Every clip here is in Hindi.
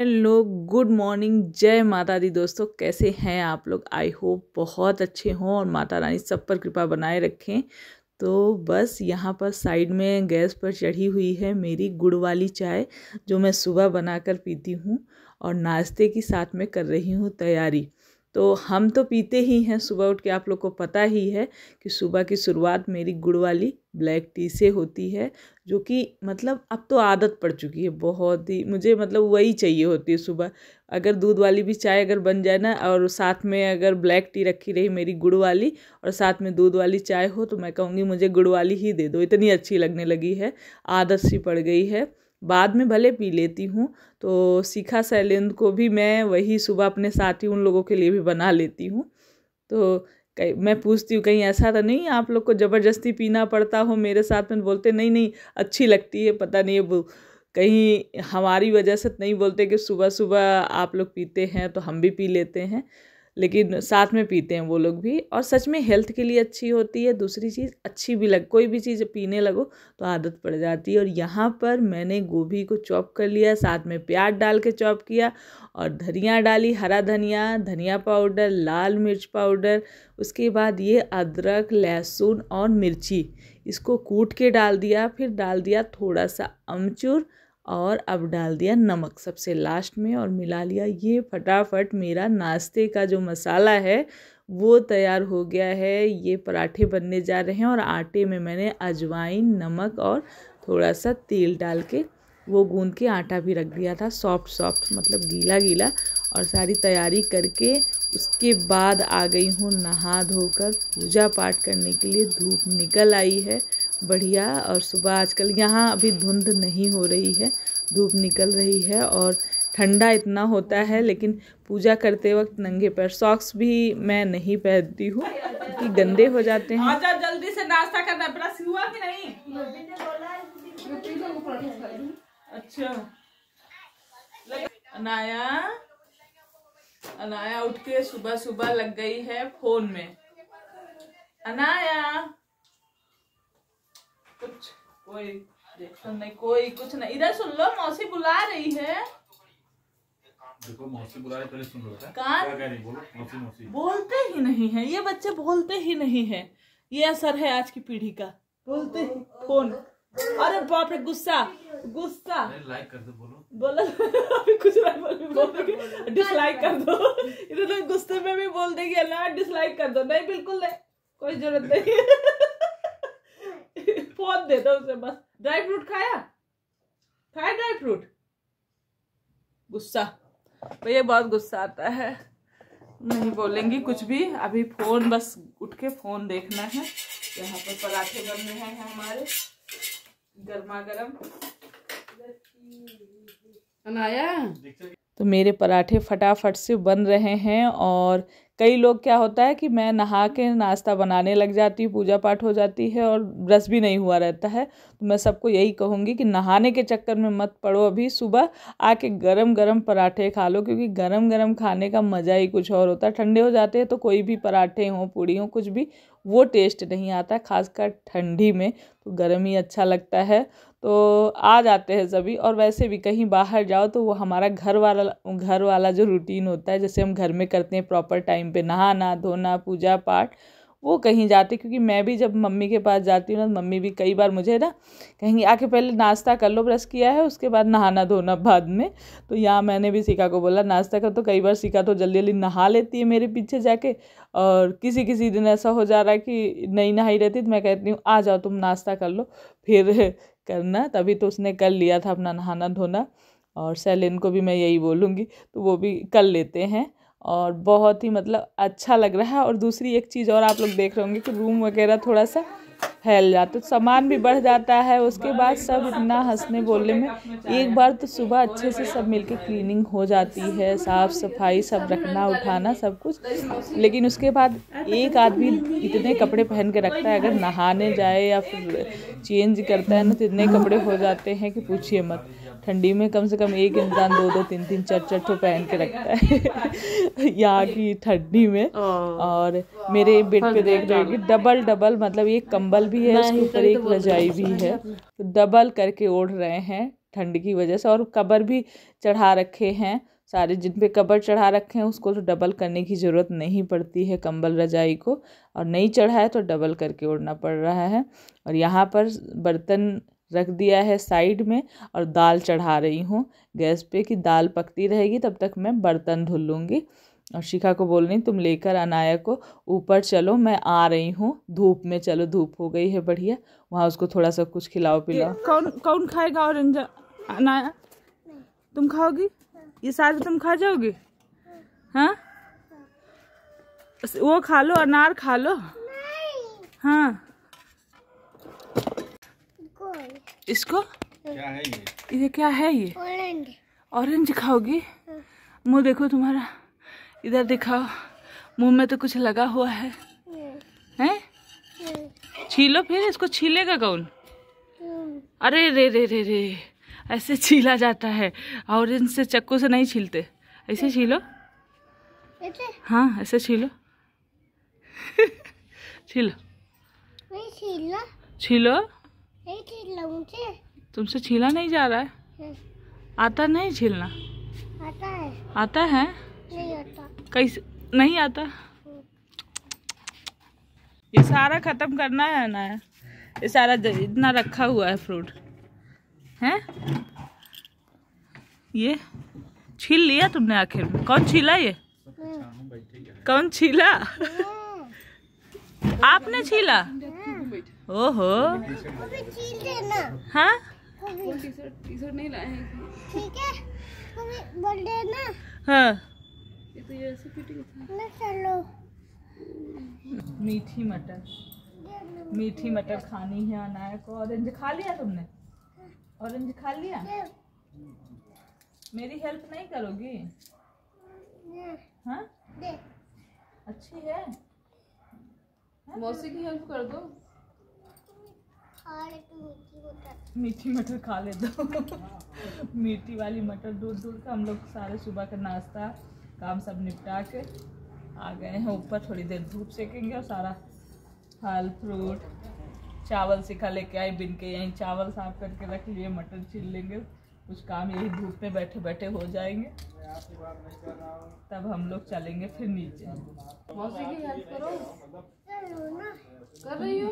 Hello, good morning. जय माता दी। दोस्तों, कैसे हैं आप लोग? आई होप बहुत अच्छे हों और माता रानी सब पर कृपा बनाए रखें। तो बस यहाँ पर साइड में गैस पर चढ़ी हुई है मेरी गुड़ वाली चाय, जो मैं सुबह बनाकर पीती हूँ और नाश्ते की साथ में कर रही हूँ तैयारी। तो हम तो पीते ही हैं, सुबह उठ के आप लोग को पता ही है कि सुबह की शुरुआत मेरी गुड़ वाली ब्लैक टी से होती है, जो कि मतलब अब तो आदत पड़ चुकी है, बहुत ही, मुझे मतलब वही चाहिए होती है सुबह। अगर दूध वाली भी चाय अगर बन जाए ना, और साथ में अगर ब्लैक टी रखी रही मेरी गुड़ वाली, और साथ में दूध वाली चाय हो तो मैं कहूँगी मुझे गुड़ वाली ही दे दो, इतनी अच्छी लगने लगी है, आदत सी पड़ गई है। बाद में भले पी लेती हूँ तो सीखा शैलेंद्र को भी मैं वही सुबह अपने साथ ही उन लोगों के लिए भी बना लेती हूँ। तो कहीं मैं पूछती हूँ, कहीं ऐसा तो नहीं आप लोग को ज़बरदस्ती पीना पड़ता हो मेरे साथ? में बोलते, नहीं नहीं, अच्छी लगती है, पता नहीं वो कहीं हमारी वजह से नहीं बोलते कि सुबह सुबह आप लोग पीते हैं तो हम भी पी लेते हैं। लेकिन साथ में पीते हैं वो लोग भी। और सच में हेल्थ के लिए अच्छी होती है, दूसरी चीज़ अच्छी भी लग, कोई भी चीज़ पीने लगो तो आदत पड़ जाती है। और यहाँ पर मैंने गोभी को चॉप कर लिया, साथ में प्याज डाल के चॉप किया और धनिया डाली, हरा धनिया धनिया पाउडर, लाल मिर्च पाउडर, उसके बाद ये अदरक, लहसुन और मिर्ची, इसको कूट के डाल दिया, फिर डाल दिया थोड़ा सा अमचूर और अब डाल दिया नमक सबसे लास्ट में और मिला लिया ये फटाफट मेरा नाश्ते का जो मसाला है, वो तैयार हो गया है। ये पराठे बनने जा रहे हैं और आटे में मैंने अजवाइन, नमक और थोड़ा सा तेल डाल के वो गूंद के आटा भी रख दिया था सॉफ्ट सॉफ्ट मतलब गीला गीला और सारी तैयारी करके उसके बाद आ गई हूँ नहा धोकर पूजा पाठ करने के लिए। धूप निकल आई है बढ़िया और सुबह आजकल यहाँ अभी धुंध नहीं हो रही है, धूप निकल रही है और ठंडा इतना होता है, लेकिन पूजा करते वक्त नंगे पैर सॉक्स भी मैं नहीं पहनती हूँ, क्योंकि गंदे हो जाते हैं। आजा जल्दी से नाश्ता करना ब्रश हुआ कि नहीं? अच्छा। अनाया अनाया उठ के सुबह सुबह लग गई है फ़ोन में। अनाया। कुछ कोई रिएक्शन नहीं कोई कुछ नहीं। इधर सुन लो मौसी बुला रही है। देखो मौसी बुला रही पहले सुन लो बोलो मौसी मौसी। बोलते ही नहीं है ये बच्चे बोलते ही नहीं है। ये असर है आज की पीढ़ी का। बोलते ही फ़ोन। अरे बाप रे गुस्सा गुस्सा। लाइक कर दो बोलो। बोला। अभी कुछ बोल बोल डिसलाइक कर दो। इधर तो गुस्से में भी बोल देगी अल्लाह डिसलाइक कर दो। नहीं बिल्कुल नहीं कोई ज़रूरत नहीं। फ़ोन दे दो उसे बस। ड्राई फ्रूट खाया? खाया ड्राई फ्रूट? गुस्सा। भैया बहुत गुस्सा आता है। नहीं बोलेंगी कुछ भी। अभी फ़ोन बस उठ के फ़ोन देखना है। यहाँ पर पराठे बन रहे हैं हमारे। गर्मा गर्म। दीक्षा तो मेरे पराठे फटाफट से बन रहे हैं और कई लोग क्या होता है कि मैं नहा के नाश्ता बनाने लग जाती हूँ पूजा पाठ हो जाती है और ब्रश भी नहीं हुआ रहता है। तो मैं सबको यही कहूँगी कि नहाने के चक्कर में मत पड़ो, अभी सुबह आके गरम गरम पराठे खा लो, क्योंकि गरम गरम खाने का मज़ा ही कुछ और होता है। ठंडे हो जाते हैं तो कोई भी पराठे हों, पूड़ी हों, कुछ भी, वो टेस्ट नहीं आता खासकर ठंडी में तो गर्म ही अच्छा लगता है। तो आ जाते हैं सभी, और वैसे भी कहीं बाहर जाओ तो वो हमारा घर वाला घर वाला जो रूटीन होता है, जैसे हम घर में करते हैं, प्रॉपर टाइम पे नहाना, धोना, पूजा पाठ, वो कहीं जाते क्योंकि मैं भी जब मम्मी के पास जाती हूँ ना तो मम्मी भी कई बार मुझे ना कहेंगी, आके पहले नाश्ता कर लो, ब्रश किया है, उसके बाद नहाना, धोना बाद में। तो यहाँ मैंने भी सीखा को बोला, नाश्ता कर। तो कई बार सीखा तो जल्दी जल्दी नहा लेती है मेरे पीछे जाके और किसी किसी दिन ऐसा हो जा रहा है कि नहीं नहाई रहती तो मैं कहती हूँ, आ जाओ, तुम नाश्ता कर लो। फिर करना, तभी तो उसने कर लिया था अपना नहाना, धोना और सैलिन को भी मैं यही बोलूँगी तो वो भी कर लेते हैं। और बहुत ही मतलब अच्छा लग रहा है। और दूसरी एक चीज़ और आप लोग देख रहे होंगे कि रूम वगैरह थोड़ा सा फैल जाता तो सामान भी बढ़ जाता है, उसके बाद सब इतना हंसने बोलने में एक बार तो सुबह अच्छे से सब मिलके क्लीनिंग हो जाती है, साफ़ सफ़ाई सब रखना, उठाना सब कुछ। लेकिन उसके बाद एक आदमी इतने कपड़े पहन के रखता है, अगर नहाने जाए या फिर चेंज करता है ना तो इतने कपड़े हो जाते हैं कि पूछिए मत। ठंडी में कम से कम एक इंसान दो दो तीन तीन चार चार ठो पहन के रखता है। यहाँ की ठंडी में। और मेरे बेड पे देख रहे हो कि डबल डबल मतलब एक कंबल भी है उसके ऊपर एक रजाई भी है। तो डबल करके ओढ़ रहे हैं ठंड की वजह से। और कबर भी चढ़ा रखे हैं। सारे जिन पे कबर चढ़ा रखे हैं उसको तो डबल करने की ज़रूरत नहीं पड़ती है कंबल रजाई को। और नहीं चढ़ा है तो डबल करके ओढ़ना पड़ रहा है। और यहाँ पर बर्तन रख दिया है साइड में और दाल चढ़ा रही हूँ। गैस पे कि दाल पकती रहेगी तब तक मैं बर्तन धुल लूँगी। और शिखा को बोल रही तुम लेकर अनाया को ऊपर चलो मैं आ रही हूँ। धूप में चलो धूप हो गई है बढ़िया। वहाँ उसको थोड़ा सा कुछ खिलाओ पिलाओ। कौन कौन खाएगा ऑरेंज अनाया तुम खाओगी? ये सारे तुम खा जाओगी? हाँ? वो खा लो अनार खा लो। हाँ। इसको? क्या है ये? ये क्या है ये? ऑरेंज खाओगी? मुँह देखो तुम्हारा। इधर दिखाओ। मुँह में तो कुछ लगा हुआ है। हैं? छीलो फिर? इसको छीलेगा कौन? अरे रे रे रे रे। ऐसे छीला जाता है। ऑरेंज से चक्कू से नहीं छीलते। ऐसे छीलो। हाँ ऐसे छीलो। छीलो। छीलो। तुमसे छीला नहीं जा रहा है? आता नहीं छीलना? आता है। आता है? नहीं आता। कैसे? नहीं आता? ये सारा खत्म करना है ना ये सारा इतना रखा हुआ है फ्रूट। हैं? ये? छील लिया तुमने आखिर में? कौन छीला ये? कौन छीला? आपने छीला? ओहो। अभी छील देना हाँ? ठीक है। बोल देना हाँ ना चलो मीठी मटर। मीठी मटर खानी है अनाया को। ऑरेंज खा लिया तुमने? ऑरेंज खा लिया? मेरी हेल्प नहीं करोगी? हाँ? अच्छी है? मौसी की हेल्प कर दो। मीठी मटर खा ले दो मीठी वाली मटर दूर दूर का हम लोग सारे सुबह का नाश्ता, काम सब निपटा के आ गए हैं। ऊपर थोड़ी देर धूप सेकेंगे और सारा फल, फ्रूट, चावल सिखा लेके आई बिन के यहीं चावल साफ़ करके रख लिए, मटर छील लेंगे। कुछ काम यही धूप में बैठे बैठे हो जाएँगे। तब हम लोग चलेंगे फिर नीचे। मौसी की हेल्प करो। कर रही हो?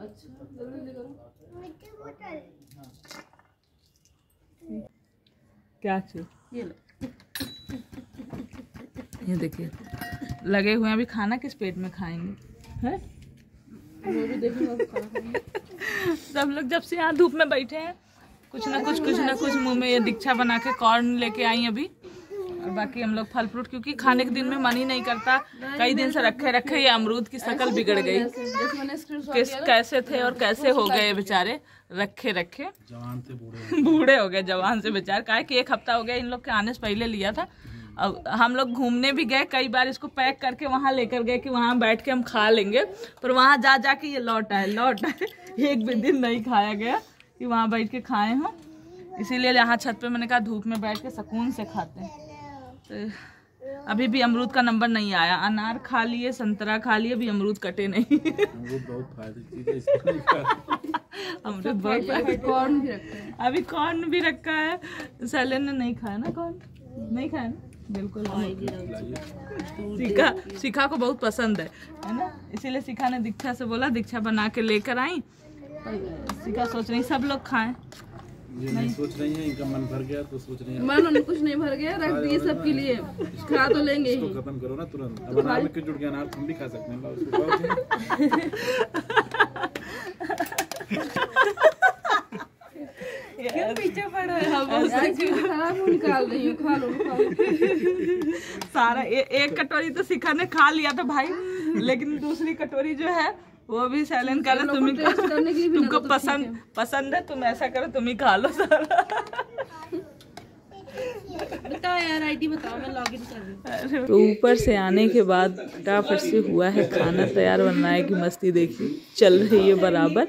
अच्छा जल्दी जल्दी करो। क्या चीज़? ये लो। ये देखिए लगे हुए हैं। अभी खाना किस पेट में खाएँगे? हैं। सब लोग जब से यहाँ धूप में बैठे हैं कुछ ना कुछ कुछ ना कुछ मुँह में ये दीक्षा बना के कॉर्न लेके आई अभी। और बाकी हम लोग फल फ्रूट क्योंकि खाने के दिन में मन ही नहीं करता। कई दिन से रखे रखे ये अमरूद की शक्ल बिगड़ गई। किस कैसे थे और कैसे हो गए बेचारे? रखे रखे। बूढ़े बूढ़े हो गए जवान से बेचारे। कहा कि एक हफ़्ता हो गया इन लोग के आने से पहले लिया था। अब हम लोग घूमने भी गए कई बार इसको पैक करके वहाँ लेकर गए कि वहाँ बैठ के हम खा लेंगे। पर वहाँ जा जा के ये लौट आए लौट आए। एक भी दिन नहीं खाया गया कि वहाँ बैठ के खाए हम इसीलिए यहाँ छत पे मैंने कहा धूप में बैठ के सुकून से खाते हैं। अभी भी अमरूद का नंबर नहीं आया। अनार खा लिए संतरा खा लिए अभी अमरूद कटे नहीं। अमरूद बहुत है कॉर्न भी अभी कॉर्न भी रखा है। सैलन ने नहीं खाया ना कॉर्न नहीं खाया ना? बिल्कुल। शिखा शिखा को बहुत पसंद है है ना? इसीलिए शिखा ने दीक्षा से बोला दीक्षा बना के लेकर आई। शिखा सोच रही सब लोग खाएँ। ये सोच रही है इनका मन भर गया तो सोच रही है। मन कुछ नहीं भर गया रख दिए सबके लिए। खा तो लेंगे इसको ही। खत्म करो ना तुरंत। अब अनार में जुड़ गया अनार तुम भी खा सकते हैं तुम। पीछे पड़ा है? खराब निकाल रही हूँ खा लो सारा ए, एक कटोरी तो शिखा ने खा लिया था भाई लेकिन दूसरी कटोरी जो है वो भी सैलेंट कर तुम ही टेस्ट करने के लिए भी तुमको तो ठीक पसंद पसंद है तुम ऐसा करो तुम ही खा लो सारा। तो ऊपर से आने के बाद फटाफट से हुआ है खाना तैयार बनना की मस्ती देखी, चल रही है बराबर।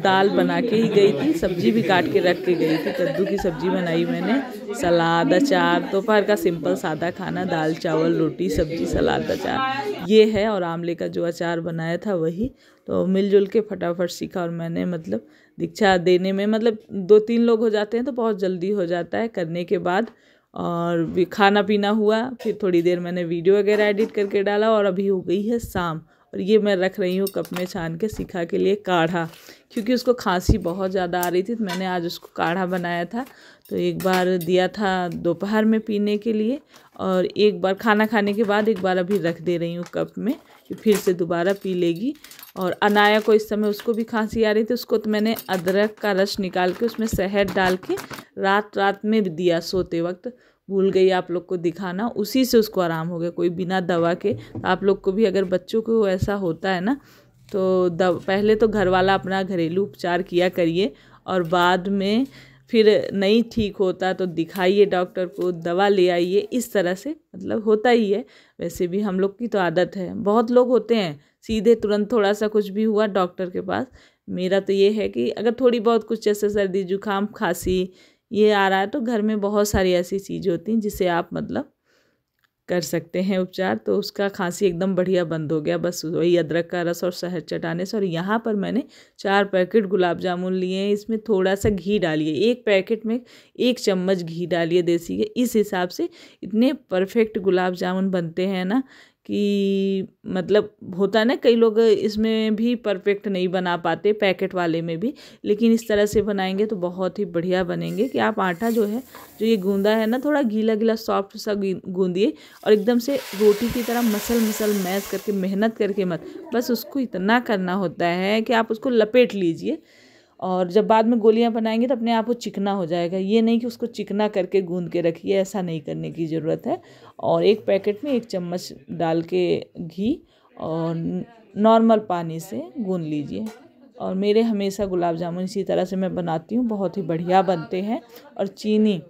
दाल बना के ही गई थी, सब्ज़ी भी काट के रख के गई थी, कद्दू की सब्ज़ी बनाई मैंने, सलाद, अचार, दोपहर का सिंपल सादा खाना, दाल, चावल, रोटी, सब्ज़ी, सलाद, अचार। ये है और आमले का जो अचार बनाया था वही। तो मिलजुल के फटाफट सीखा और मैंने मतलब दीक्षा देने में मतलब दो तीन लोग हो जाते हैं तो बहुत जल्दी हो जाता है करने के बाद। और खाना पीना हुआ, फिर थोड़ी देर मैंने वीडियो वगैरह एडिट करके डाला और अभी हो गई है शाम। और ये मैं रख रही हूँ कप में छान के सिखा के लिए काढ़ा, क्योंकि उसको खांसी बहुत ज़्यादा आ रही थी तो मैंने आज उसको काढ़ा बनाया था। तो एक बार दिया था दोपहर में पीने के लिए और एक बार खाना खाने के बाद एक बार अभी रख दे रही हूँ कप में फिर से दोबारा पी लेगी। और अनाया को इस समय उसको भी खांसी आ रही थी, उसको तो मैंने अदरक का रस निकाल के उसमें शहद डाल के रात रात में दिया सोते वक्त। भूल गई आप लोग को दिखाना, उसी से उसको आराम हो गया, कोई बिना दवा के। तो आप लोग को भी अगर बच्चों को ऐसा होता है ना तो दव, पहले तो घर वाला अपना घरेलू उपचार किया करिए और बाद में फिर नहीं ठीक होता तो दिखाइए डॉक्टर को, दवा ले आइए। इस तरह से मतलब होता ही है। वैसे भी हम लोग की तो आदत है। बहुत लोग होते हैं। सीधे तुरंत थोड़ा सा कुछ भी हुआ डॉक्टर के पास। मेरा तो ये है कि अगर थोड़ी बहुत कुछ जैसे सर्दी, जुकाम, खांसी ये आ रहा है तो घर में बहुत सारी ऐसी चीज़ होती हैं जिसे आप मतलब कर सकते हैं उपचार तो उसका खांसी एकदम बढ़िया बंद हो गया। बस वही अदरक का रस और शहद चटाने से, और यहाँ पर मैंने चार पैकेट गुलाब जामुन लिए हैं। इसमें थोड़ा सा घी डालिए। एक पैकेट में एक चम्मच घी डालिए देसी के इस हिसाब से इतने परफेक्ट गुलाब जामुन बनते हैं ना कि मतलब होता है ना, कई लोग इसमें भी परफेक्ट नहीं बना पाते पैकेट वाले में भी, लेकिन इस तरह से बनाएँगे तो बहुत ही बढ़िया बनेंगे कि आप आटा जो है, जो ये गूंदा है ना, थोड़ा गीला गीला सॉफ्ट सा गूंदिए और एकदम से रोटी की तरह मसल मसल मैश करके, मेहनत करके मत, बस उसको इतना करना होता है कि आप उसको लपेट लीजिए। और जब बाद में गोलियाँ बनाएँगे तो अपने आप वो चिकना हो जाएगा। ये नहीं कि उसको चिकना करके गूंद के रखिए, ऐसा नहीं करने की ज़रूरत है। और एक पैकेट में एक चम्मच डाल के घी और नॉर्मल पानी से गूंद लीजिए। और मेरे हमेशा गुलाब जामुन इसी तरह से मैं बनाती हूँ, बहुत ही बढ़िया बनते हैं। और चीनी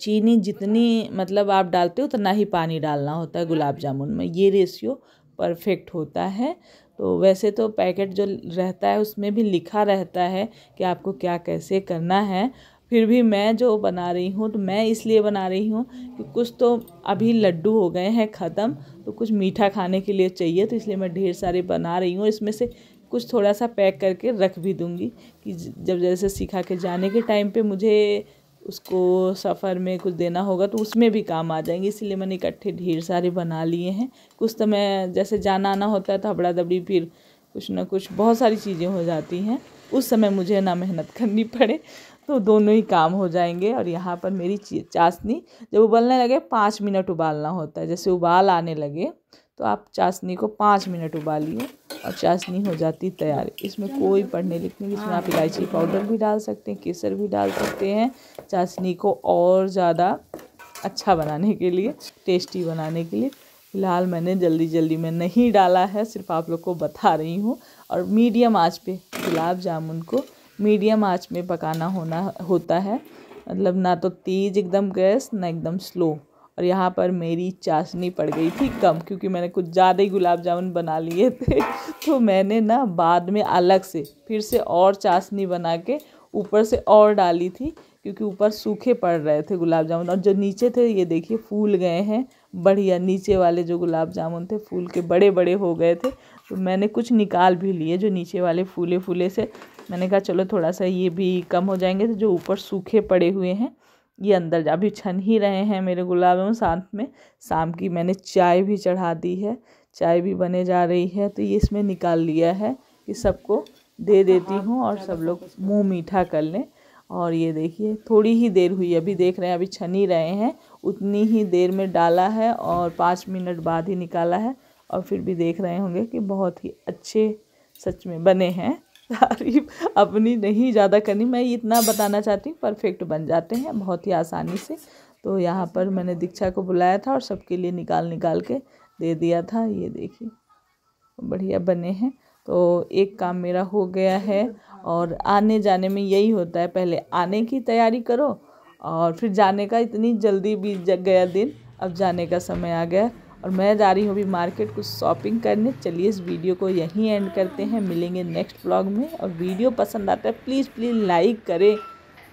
चीनी जितनी मतलब आप डालते हो उतना ही पानी डालना होता है गुलाब जामुन में। ये रेशियो परफेक्ट होता है। तो वैसे तो पैकेट जो रहता है, उसमें भी लिखा रहता है कि आपको क्या कैसे करना है। फिर भी मैं जो बना रही हूँ तो मैं इसलिए बना रही हूँ कि कुछ तो अभी लड्डू हो गए हैं ख़त्म तो कुछ मीठा खाने के लिए चाहिए तो इसलिए मैं ढेर सारे बना रही हूँ। इसमें से कुछ थोड़ा सा पैक करके रख भी दूँगी कि जब जैसे सिखा के जाने के टाइम पे मुझे उसको सफ़र में कुछ देना होगा तो उसमें भी काम आ जाएँगे, इसीलिए मैंने इकट्ठे ढेर सारे बना लिए हैं। कुछ तो मैं, जैसे जाना आना होता है तो हबड़ा दबड़ी, फिर कुछ ना कुछ बहुत सारी चीज़ें हो जाती हैं। उस समय मुझे ना मेहनत करनी पड़े तो दोनों ही काम हो जाएँगे और यहाँ पर मेरी चाशनी, जब उबलने लगे, पाँच मिनट उबालना होता है। जैसे उबाल आने लगे तो आप चाशनी को पाँच मिनट उबालिए और चाशनी हो जाती तैयार। इसमें कोई पढ़ने लिखने इसमें आप इलायची पाउडर भी डाल सकते हैं, केसर भी डाल सकते हैं, चाशनी को और ज़्यादा अच्छा बनाने के लिए, टेस्टी बनाने के लिए। फ़िलहाल मैंने जल्दी जल्दी में नहीं डाला है, सिर्फ़ आप लोग को बता रही हूँ। और मीडियम आँच पे, गुलाब जामुन को मीडियम आँच में पकाना होना होता है। मतलब ना तो तेज़ एकदम गैस, ना एकदम स्लो। और यहाँ पर मेरी चाशनी पड़ गई थी कम, क्योंकि मैंने कुछ ज़्यादा ही गुलाब जामुन बना लिए थे। तो मैंने ना बाद में अलग से, फिर से और चाशनी बना के ऊपर से और डाली थी, क्योंकि ऊपर सूखे पड़ रहे थे गुलाब जामुन। और जो नीचे थे, ये देखिए फूल गए हैं, बढ़िया नीचे वाले जो गुलाब जामुन थे, फूल के बड़े बड़े हो गए थे। तो मैंने कुछ निकाल भी लिए जो नीचे वाले फूले फूले से। मैंने कहा, चलो थोड़ा सा ये भी कम हो जाएँगे तो जो ऊपर सूखे पड़े हुए हैं। ये अंदर जा अभी छन ही रहे हैं मेरे गुलाब जामुन साथ में। शाम की मैंने चाय भी चढ़ा दी है चाय भी बने जा रही है तो ये इसमें निकाल लिया है कि सबको दे देती हूँ और सब लोग मुँह मीठा कर लें। और ये देखिए थोड़ी ही देर हुई अभी देख रहे हैं अभी छन ही रहे हैं उतनी ही देर में डाला है और पाँच मिनट बाद ही निकाला है। और फिर भी देख रहे होंगे कि बहुत ही अच्छे सच में बने हैं। तारीफ़ अपनी नहीं, ज़्यादा करनी। मैं इतना बताना चाहती हूँ, परफेक्ट बन जाते हैं बहुत ही आसानी से। तो यहाँ पर मैंने दीक्षा को बुलाया था और सबके लिए निकाल निकाल के दे दिया था। ये देखिए, बढ़िया बने हैं। तो एक काम मेरा हो गया है और आने जाने में यही होता है, पहले आने की तैयारी करो और फिर जाने का इतनी जल्दी बीत गया दिन, अब जाने का समय आ गया। और मैं जा रही हूँ अभी मार्केट कुछ शॉपिंग करने। चलिए इस वीडियो को यहीं एंड करते हैं। मिलेंगे नेक्स्ट ब्लॉग में। और वीडियो पसंद आता है प्लीज़ प्लीज़ लाइक करें।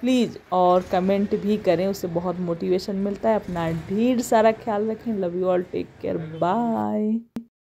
प्लीज़ और कमेंट भी करें। उससे बहुत मोटिवेशन मिलता है। अपना ढेर सारा ख्याल रखें। Love you all take care bye